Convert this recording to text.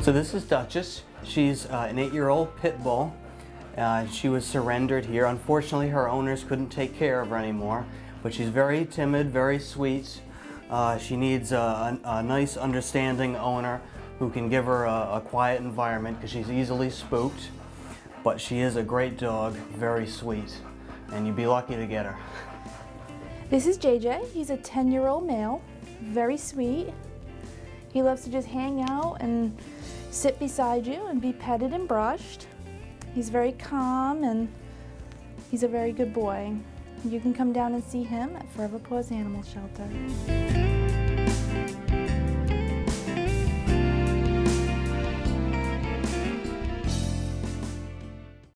So this is Duchess. She's uh, an eight-year-old pit bull. Uh, she was surrendered here. Unfortunately, her owners couldn't take care of her anymore, but she's very timid, very sweet. Uh, she needs a, a, nice, understanding owner who can give her a, a quiet environment because she's easily spooked. But she is a great dog, very sweet, and you'd be lucky to get her. This is JJ. He's a 10-year-old male, very sweet. He loves to just hang out and sit beside you and be petted and brushed. He's very calm and he's a very good boy. You can come down and see him at Forever Paws Animal Shelter.